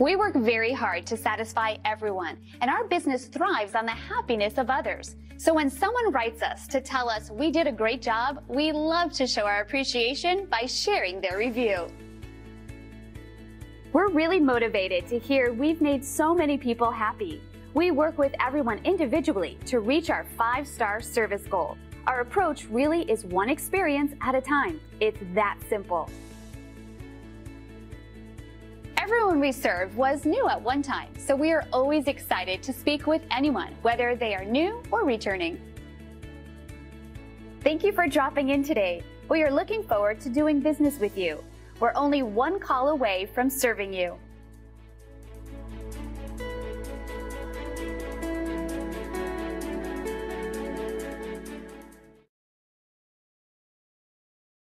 We work very hard to satisfy everyone, and our business thrives on the happiness of others. So when someone writes us to tell us we did a great job, we love to show our appreciation by sharing their review. We're really motivated to hear we've made so many people happy. We work with everyone individually to reach our five star service goal. Our approach really is one experience at a time. It's that simple. Everyone we serve was new at one time, so we are always excited to speak with anyone, whether they are new or returning. Thank you for dropping in today. We are looking forward to doing business with you. We're only one call away from serving you.